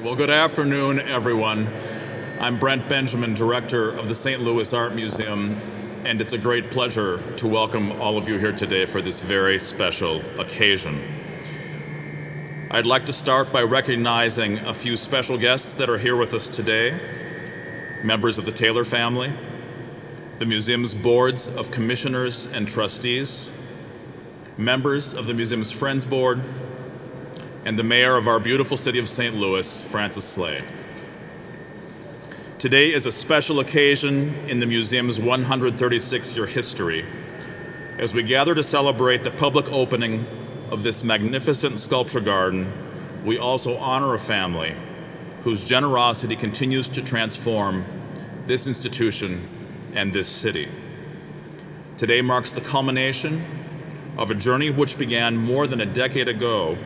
Well, good afternoon, everyone. I'm Brent Benjamin, director of the St. Louis Art Museum, and it's a great pleasure to welcome all of you here today for this very special occasion. I'd like to start by recognizing a few special guests that are here with us today members of the Taylor family, the museum's boards of commissioners and trustees, members of the museum's Friends Board, and the mayor of our beautiful city of St. Louis, Francis Slay. Today is a special occasion in the museum's 136 year history as we gather to celebrate the public opening of this magnificent sculpture garden. We also honor a family whose generosity continues to transform this institution and this city. Today marks the culmination of a journey which began more than a decade ago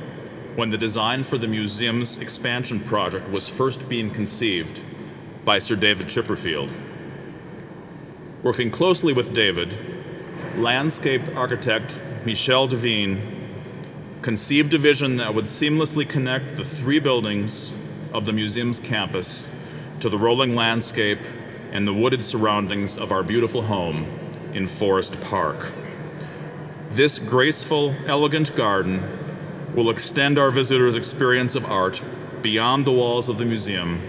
when the design for the museum's expansion project was first being conceived by Sir David Chipperfield. Working closely with David, landscape architect Michel Desvigne conceived a vision that would seamlessly connect the three buildings of the museum's campus to the rolling landscape and the wooded surroundings of our beautiful home in Forest Park. This graceful, elegant garden will extend our visitors' experience of art beyond the walls of the museum,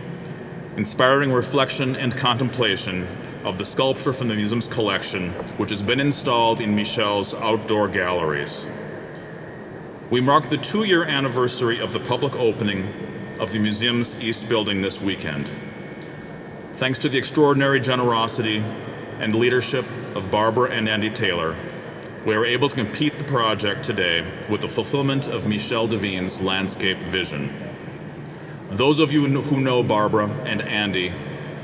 inspiring reflection and contemplation of the sculpture from the museum's collection, which has been installed in Michel's outdoor galleries. We mark the two year anniversary of the public opening of the museum's East Building this weekend. Thanks to the extraordinary generosity and leadership of Barbara and Andy Taylor, we are able to complete the project today with the fulfillment of Michel Desvigne's landscape vision. Those of you who know Barbara and Andy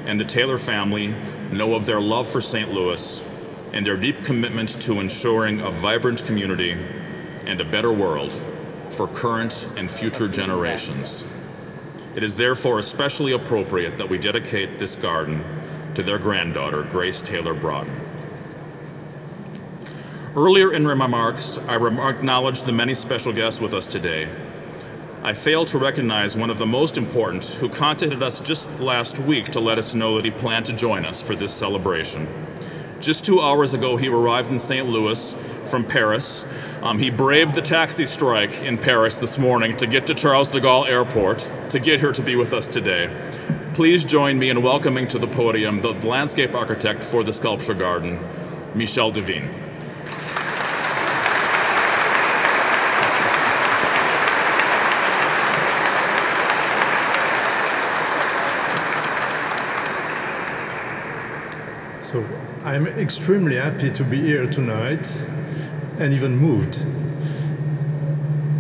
and the Taylor family know of their love for St. Louis and their deep commitment to ensuring a vibrant community and a better world for current and future generations. It is therefore especially appropriate that we dedicate this garden to their granddaughter, Grace Taylor Broughton. Earlier in my remarks, I acknowledged the many special guests with us today. I failed to recognize one of the most important who contacted us just last week to let us know that he planned to join us for this celebration. Just two hours ago, he arrived in St. Louis from Paris. Um, he braved the taxi strike in Paris this morning to get to Charles de Gaulle Airport to get here to be with us today. Please join me in welcoming to the podium the landscape architect for the sculpture garden, Michel Desvigne. So I'm extremely happy to be here tonight and even moved.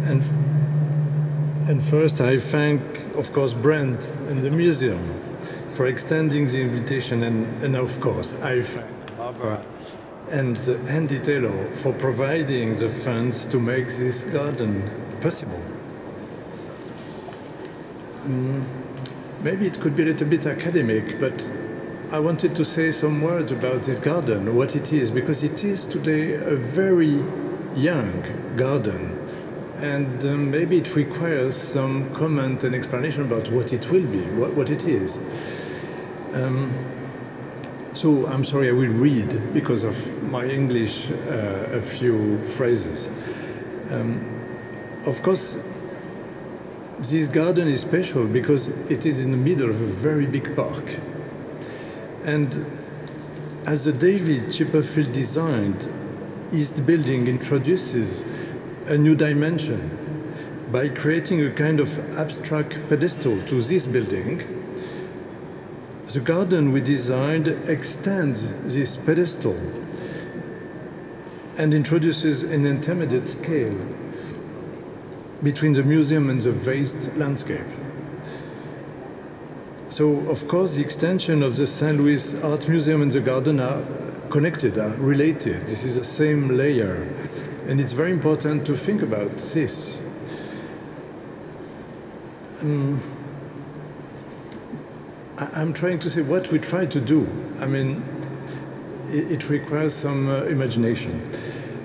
And, and first, I thank, of course, Brent and the museum for extending the invitation, and, and of course, I thank Barbara and Andy Taylor for providing the funds to make this garden possible. Mm, maybe it could be a little bit academic, but I wanted to say some words about this garden, what it is, because it is today a very young garden. And um, maybe it requires some comment and explanation about what it will be, what, what it is. Um, so I'm sorry, I will read because of my English uh, a few phrases. Um, of course, this garden is special because it is in the middle of a very big park. And as David Chipperfield designed, East Building introduces a new dimension by creating a kind of abstract pedestal to this building. The garden we designed extends this pedestal and introduces an intermediate scale between the museum and the vast landscape. So, of course, the extension of the St. Louis Art Museum and the garden are connected, are related. This is the same layer. And it's very important to think about this. Um, I, am trying to say what we try to do. I mean, it, it requires some uh, imagination.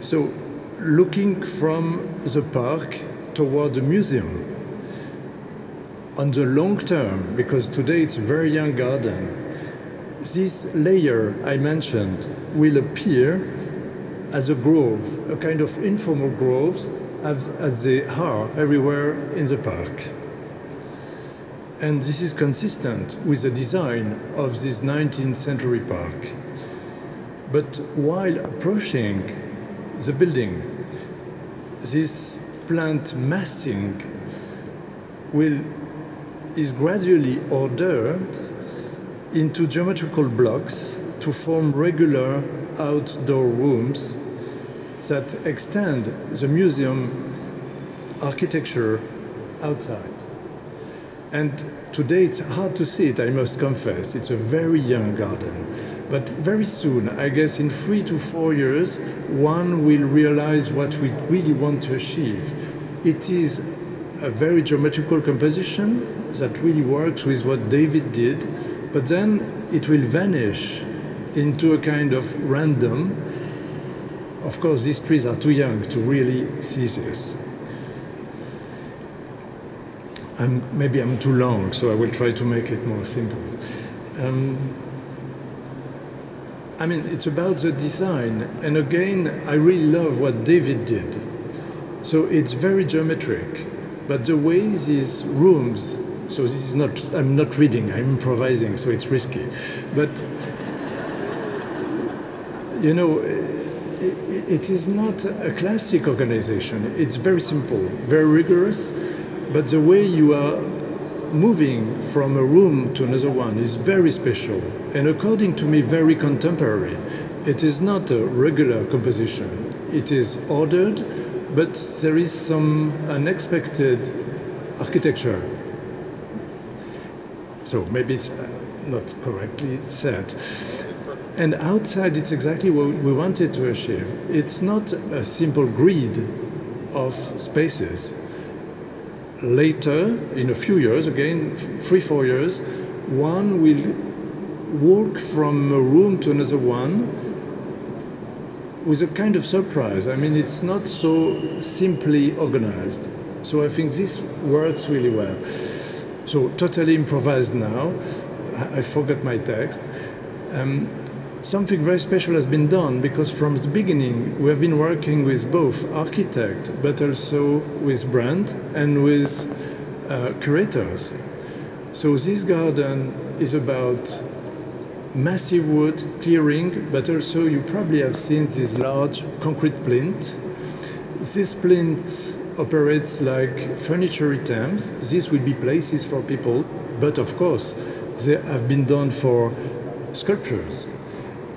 So, looking from the park toward the museum, on the long term, because today it's a very young garden, this layer I mentioned will appear as a grove, a kind of informal groves as, as they are everywhere in the park. And this is consistent with the design of this 19th century park. But while approaching the building, this plant massing will, is gradually ordered into geometrical blocks to form regular outdoor rooms that extend the museum architecture outside. And today it's hard to see it, I must confess. It's a very young garden. But very soon, I guess in three to four years, one will realize what we really want to achieve. It is a very geometrical composition that really works with what David did, but then it will vanish into a kind of random. Of course, these trees are too young to really see this. I'm, maybe I'm too long, so I will try to make it more simple. Um, I mean, it's about the design, and again, I really love what David did. So it's very geometric, but the way these rooms, so this is not, I'm not reading, I'm improvising, so it's risky. But, you know, it, it is not a classic organization. It's very simple, very rigorous, but the way you are moving from a room to another one is very special and according to me very contemporary. It is not a regular composition. It is ordered, but there is some unexpected architecture. So maybe it's uh, not correctly said. And outside, it's exactly what we wanted to achieve. It's not a simple grid of spaces later, in a few years, again, three, four years, one will walk from a room to another one with a kind of surprise. I mean, it's not so simply organized. So I think this works really well. So totally improvised now. I, forgot my text. Um, something very special has been done because from the beginning we have been working with both architect but also with Brent and with uh, curators. So this garden is about massive wood clearing, but also you probably have seen this large concrete plinth. This plinth operates like furniture items. These will be places for people, but of course they have been done for sculptures.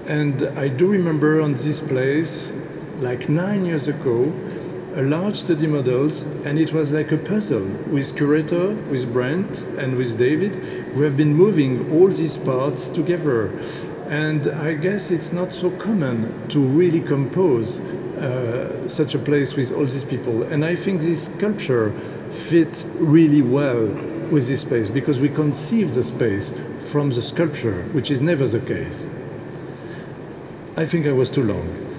And I do remember on this place, like nine years ago, a large study models, and it was like a puzzle with curator, with Brent, and with David. We have been moving all these parts together. And I guess it's not so common to really compose uh, such a place with all these people. And I think this sculpture fit really well with this space because we conceive the space from the sculpture, which is never the case. I think I was too long.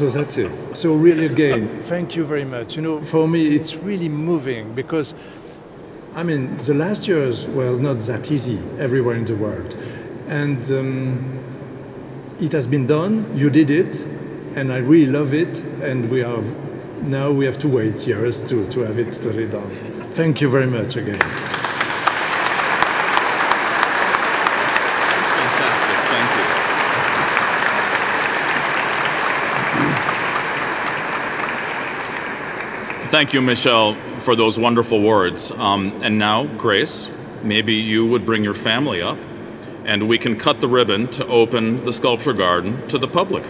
So that's it. So really again, thank you very much. You know, for me it's really moving because I mean the last years were not that easy everywhere in the world. And um, it has been done, you did it, and I really love it, and we are now we have to wait years to, to have it totally done. Thank you very much again. Thank you, Michel, for those wonderful words. Um, and now, Grace, maybe you would bring your family up and we can cut the ribbon to open the sculpture garden to the public.